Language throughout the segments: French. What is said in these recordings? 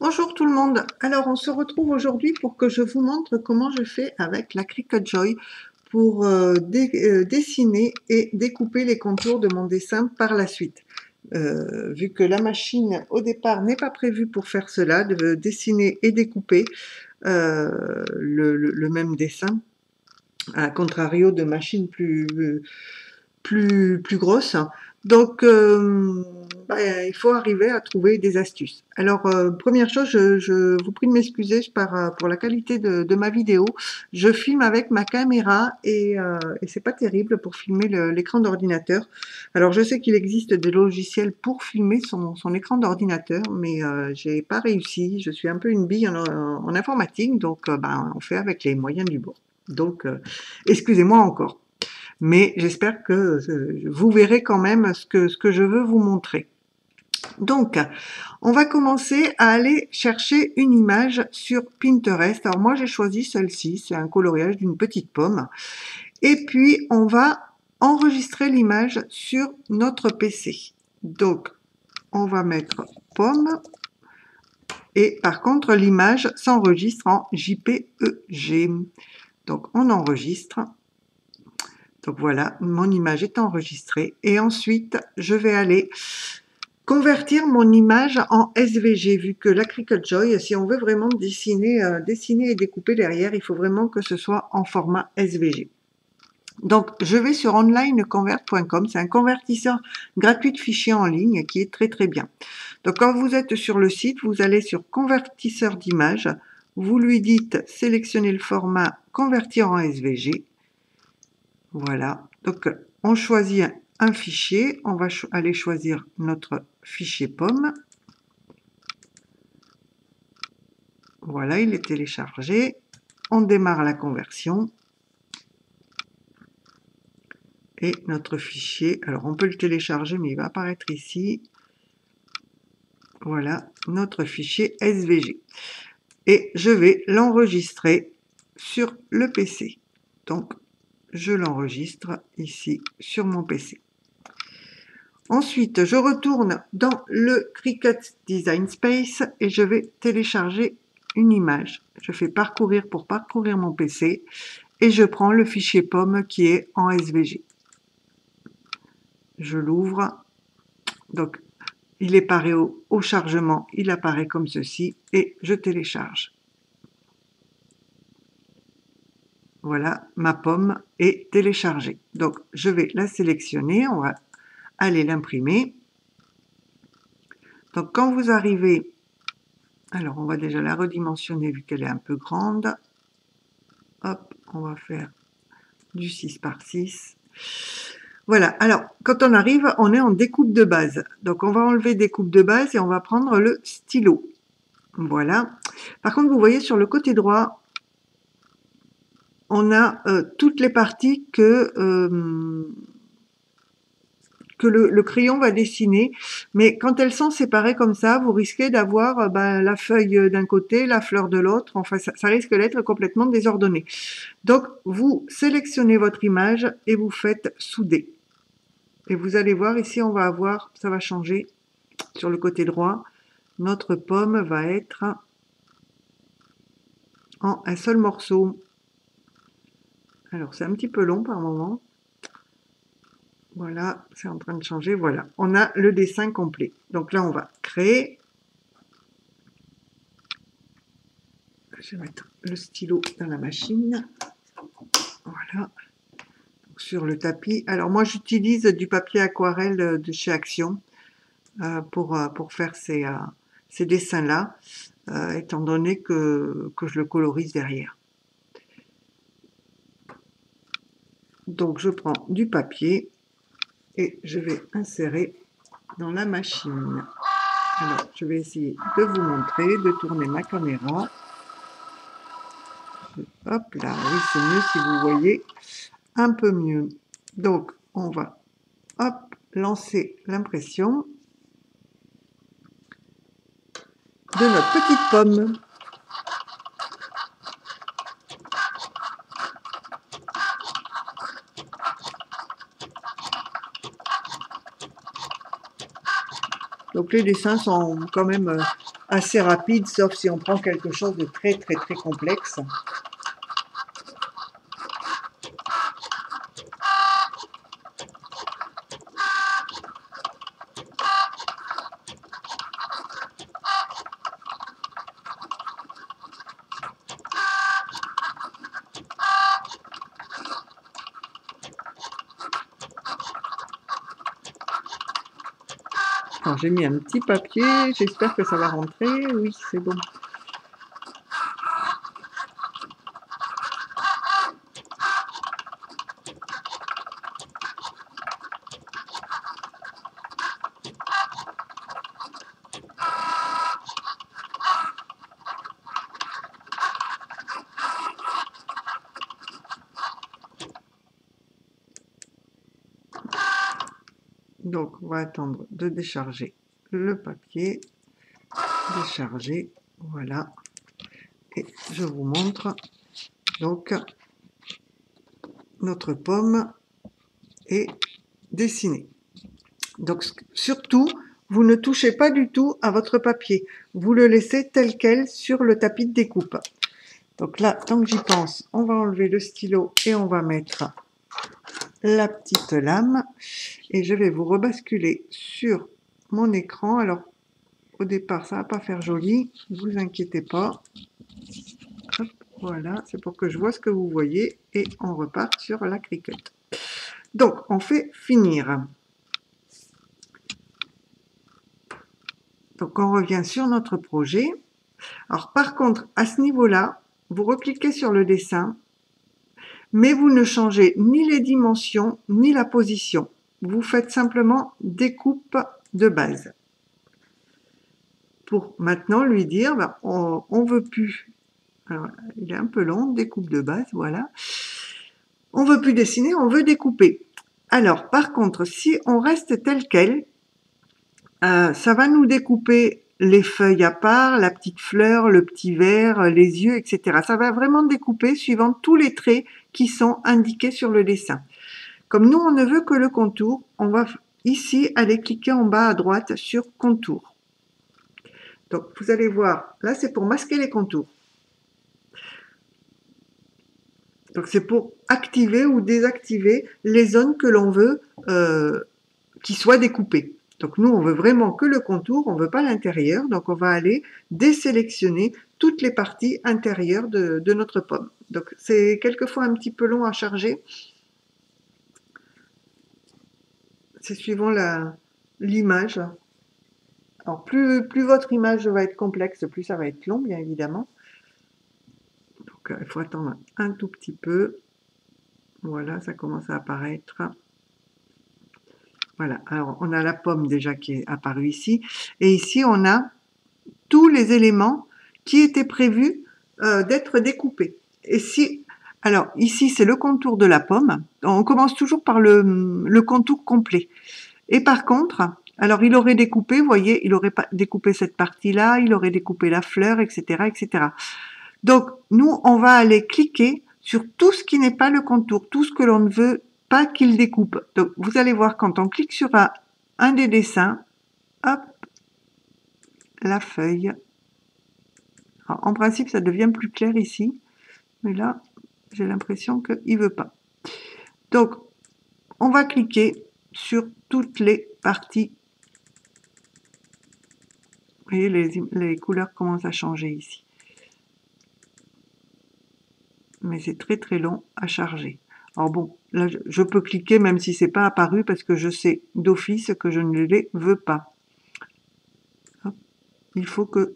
Bonjour tout le monde. Alors on se retrouve aujourd'hui pour que je vous montre comment je fais avec la Cricut Joy pour euh, euh, dessiner et découper les contours de mon dessin par la suite. Euh, vu que la machine au départ n'est pas prévue pour faire cela, de dessiner et découper le, même dessin, à contrario de machines plus, grosses. Donc, euh, bah, il faut arriver à trouver des astuces. Alors, euh, première chose, je, vous prie de m'excuser pour la qualité de, ma vidéo. Je filme avec ma caméra et, euh, et c'est pas terrible pour filmer l'écran d'ordinateur. Alors, je sais qu'il existe des logiciels pour filmer son, écran d'ordinateur, mais j'ai pas réussi. Je suis un peu une bille en, informatique, donc bah, on fait avec les moyens du bord. Donc, excusez-moi encore mais j'espère que euh, vous verrez quand même ce que, ce que je veux vous montrer. Donc, on va commencer à aller chercher une image sur Pinterest. Alors moi, j'ai choisi celle-ci, c'est un coloriage d'une petite pomme. Et puis, on va enregistrer l'image sur notre PC. Donc, on va mettre pomme. Et par contre, l'image s'enregistre en JPEG. Donc, on enregistre. Donc voilà, mon image est enregistrée. Et ensuite, je vais aller convertir mon image en SVG, vu que la Cricut Joy, si on veut vraiment dessiner, euh, dessiner et découper derrière, il faut vraiment que ce soit en format SVG. Donc, je vais sur onlineconvert.com, c'est un convertisseur gratuit de fichiers en ligne qui est très très bien. Donc, quand vous êtes sur le site, vous allez sur convertisseur d'images, vous lui dites sélectionner le format convertir en SVG, voilà. Donc, on choisit un fichier. On va aller choisir notre fichier pomme. Voilà, il est téléchargé. On démarre la conversion. Et notre fichier, alors on peut le télécharger, mais il va apparaître ici. Voilà, notre fichier SVG. Et je vais l'enregistrer sur le PC. Donc, je l'enregistre ici sur mon PC. Ensuite, je retourne dans le Cricut Design Space et je vais télécharger une image. Je fais parcourir pour parcourir mon PC et je prends le fichier pomme qui est en SVG. Je l'ouvre. Donc, il est paré au chargement, il apparaît comme ceci et je télécharge. Voilà, ma pomme est téléchargée. Donc, je vais la sélectionner. On va aller l'imprimer. Donc, quand vous arrivez... Alors, on va déjà la redimensionner vu qu'elle est un peu grande. Hop, on va faire du 6 par 6. Voilà, alors, quand on arrive, on est en découpe de base. Donc, on va enlever découpe de base et on va prendre le stylo. Voilà. Par contre, vous voyez sur le côté droit, on a euh, toutes les parties que, euh, le, crayon va dessiner. Mais quand elles sont séparées comme ça, vous risquez d'avoir euh, ben, la feuille d'un côté, la fleur de l'autre. Enfin, ça risque d'être complètement désordonné. Donc, vous sélectionnez votre image et vous faites souder. Et vous allez voir, ici, on va avoir, ça va changer sur le côté droit. Notre pomme va être en un seul morceau. Alors, c'est un petit peu long par moment. Voilà, c'est en train de changer. Voilà, on a le dessin complet. Donc là, on va créer. Je vais mettre le stylo dans la machine. Voilà. sur le tapis. Alors moi, j'utilise du papier aquarelle de chez Action euh, pour, euh, pour faire ces, euh, dessins-là, étant donné que je le colorise derrière. Donc je prends du papier et je vais insérer dans la machine. Alors je vais essayer de vous montrer, de tourner ma caméra. Hop là, oui c'est mieux si vous voyez un peu mieux. Donc on va hop lancer l'impression de notre petite pomme. Donc les dessins sont quand même euh, assez rapides, sauf si on prend quelque chose de très très très complexe. J'ai mis un petit papier, j'espère que ça va rentrer. Oui, c'est bon. Donc, on va attendre de décharger le papier. Décharger, voilà. Et je vous montre. Donc, notre pomme est dessinée. Donc, surtout, vous ne touchez pas du tout à votre papier. Vous le laissez tel quel sur le tapis de découpe. Donc là, tant que j'y pense, on va enlever le stylo et on va mettre la petite lame et je vais vous rebasculer sur mon écran. Alors, au départ, ça va pas faire joli, vous inquiétez pas. voilà, c'est pour que je vois ce que vous voyez et on repart sur la cricut. Donc, on fait finir. Donc, on revient sur notre projet. Alors, par contre, à ce niveau-là, vous recliquez sur le dessin mais vous ne changez ni les dimensions ni la position. Vous faites simplement découpe de base. Pour maintenant lui dire, ben, on, veut plus, il est un peu long, découpe de base, voilà. On veut plus dessiner, on veut découper. Alors, par contre, si on reste tel quel, euh, ça va nous découper les feuilles à part, la petite fleur, le petit verre, les yeux, etc. Ça va vraiment découper suivant tous les traits qui sont indiqués sur le dessin. Comme nous, on ne veut que le contour, on va ici aller cliquer en bas à droite sur contour. Donc, vous allez voir, là, c'est pour masquer les contours. Donc, c'est pour activer ou désactiver les zones que l'on veut euh, qui soient découpées. Donc nous, on veut vraiment que le contour, on veut pas l'intérieur. Donc on va aller désélectionner toutes les parties intérieures de, notre pomme. Donc c'est quelquefois un petit peu long à charger. C'est suivant l'image. Alors plus, plus votre image va être complexe, plus ça va être long, bien évidemment. Donc euh, il faut attendre un tout petit peu. Voilà, ça commence à apparaître. Voilà, alors on a la pomme déjà qui est apparue ici. Et ici, on a tous les éléments qui étaient prévus euh, d'être découpés. Et si, alors ici, c'est le contour de la pomme. On commence toujours par le, contour complet. Et par contre, alors il aurait découpé, vous voyez, il aurait découpé cette partie-là, il aurait découpé la fleur, etc., etc. Donc, nous, on va aller cliquer sur tout ce qui n'est pas le contour, tout ce que l'on ne veut pas qu'il découpe. Donc, vous allez voir quand on clique sur un, des dessins, hop, la feuille. en principe, ça devient plus clair ici, mais là, j'ai l'impression qu'il veut pas. Donc, on va cliquer sur toutes les parties. Vous voyez, les couleurs commencent à changer ici. Mais c'est très très long à charger. Alors bon, là, je peux cliquer même si c'est pas apparu parce que je sais d'office que je ne les veux pas. Il faut que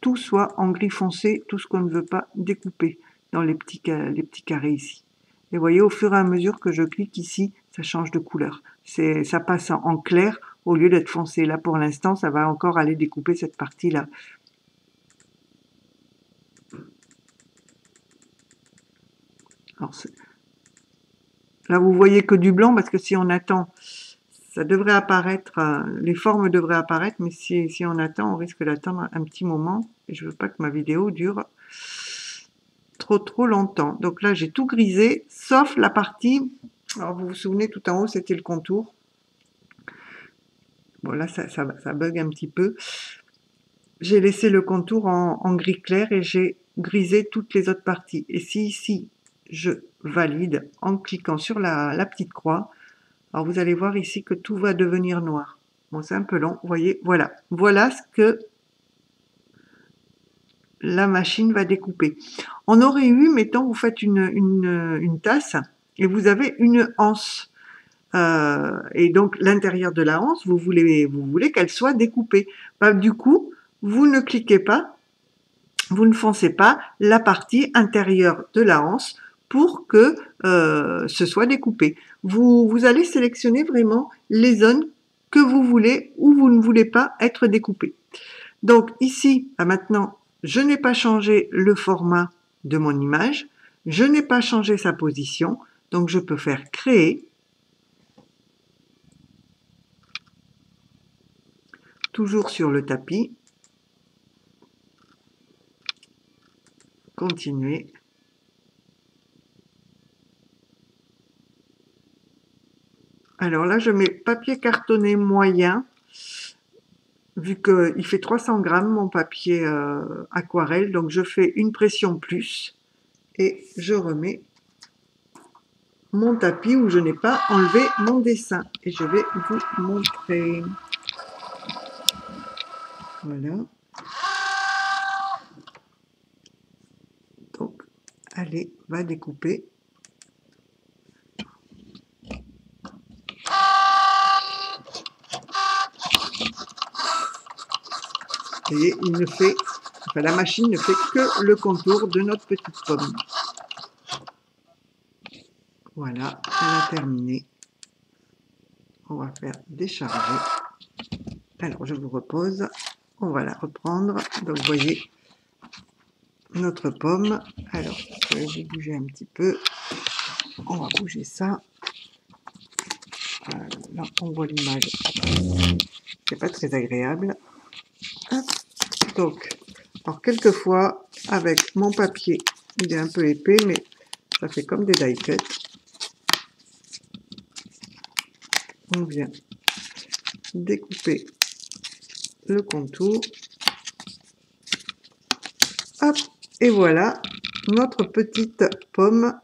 tout soit en gris foncé, tout ce qu'on ne veut pas découper dans les petits, les petits carrés ici. Et vous voyez, au fur et à mesure que je clique ici, ça change de couleur. Ça passe en clair au lieu d'être foncé. Là, pour l'instant, ça va encore aller découper cette partie-là. Alors, Là, vous voyez que du blanc parce que si on attend, ça devrait apparaître, euh, les formes devraient apparaître, mais si, si on attend, on risque d'attendre un petit moment. Et je veux pas que ma vidéo dure trop trop longtemps. Donc là, j'ai tout grisé, sauf la partie, alors vous vous souvenez, tout en haut, c'était le contour. Bon, là, ça, ça, bug un petit peu. J'ai laissé le contour en, gris clair et j'ai grisé toutes les autres parties. Et si ici, je valide en cliquant sur la, petite croix, alors vous allez voir ici que tout va devenir noir. Bon, c'est un peu long, voyez, voilà. Voilà ce que la machine va découper. On aurait eu, mettons, vous faites une, une, tasse et vous avez une anse. Euh, et donc l'intérieur de la anse, vous voulez, vous voulez qu'elle soit découpée. Bah, du coup, vous ne cliquez pas, vous ne foncez pas la partie intérieure de la anse pour que euh, ce soit découpé. Vous, vous allez sélectionner vraiment les zones que vous voulez ou vous ne voulez pas être découpées. Donc ici, bah, maintenant, je n'ai pas changé le format de mon image, je n'ai pas changé sa position, donc je peux faire créer, toujours sur le tapis, continuer, alors là je mets papier cartonné moyen, vu qu'il fait 300 grammes mon papier euh, aquarelle, donc je fais une pression plus et je remets mon tapis où je n'ai pas enlevé mon dessin. Et je vais vous montrer. Voilà. Donc, allez, va découper. Et il ne fait, enfin, la machine ne fait que le contour de notre petite pomme. Voilà, elle a terminé. On va faire décharger. Alors, je vous repose. On va la reprendre. Donc, vous voyez notre pomme. Alors, je vais bouger un petit peu. On va bouger ça. Là, on voit l'image. C'est pas très agréable. Donc, alors quelquefois, avec mon papier, il est un peu épais, mais ça fait comme des die cuts. On vient découper le contour. Hop, et voilà notre petite pomme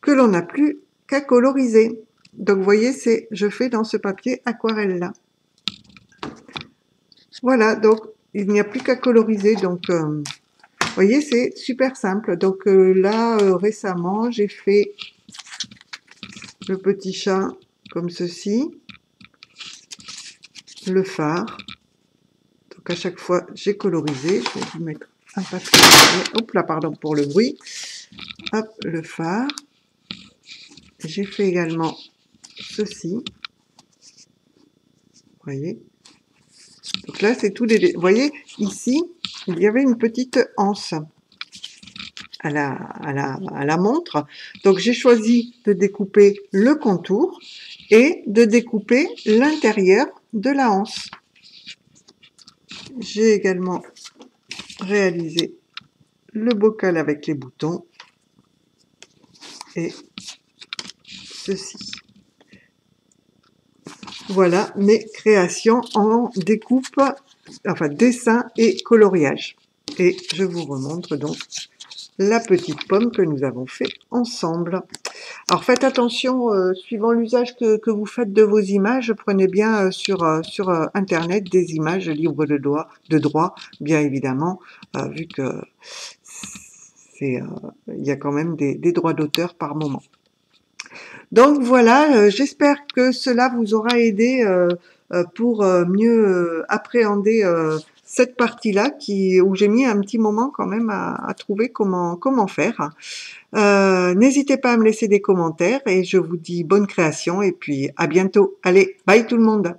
que l'on n'a plus qu'à coloriser. Donc, vous voyez, c'est je fais dans ce papier aquarelle là. Voilà, donc il n'y a plus qu'à coloriser. Donc, euh, vous voyez, c'est super simple. Donc euh, là, euh, récemment, j'ai fait le petit chat comme ceci, le phare. Donc à chaque fois, j'ai colorisé. Je vais vous mettre un papier. Hop là, pardon pour le bruit. Hop, le phare. J'ai fait également ceci. Vous voyez? Donc là, c'est tous les... Vous voyez, ici, il y avait une petite anse à la, à la, à la montre. Donc j'ai choisi de découper le contour et de découper l'intérieur de la anse. J'ai également réalisé le bocal avec les boutons et ceci. Voilà mes créations en découpe, enfin dessin et coloriage. Et je vous remontre donc la petite pomme que nous avons fait ensemble. Alors faites attention, euh, suivant l'usage que, vous faites de vos images, prenez bien euh, sur, euh, sur Internet des images libres de, droit, de droit bien évidemment, vu que il y a quand même des droits d'auteur par moment. Donc voilà, euh, j'espère que cela vous aura aidé euh, euh, pour mieux appréhender cette partie-là qui où j'ai mis un petit moment quand même à, trouver comment comment faire. N'hésitez pas à me laisser des commentaires et je vous dis bonne création et puis à bientôt. Allez, bye tout le monde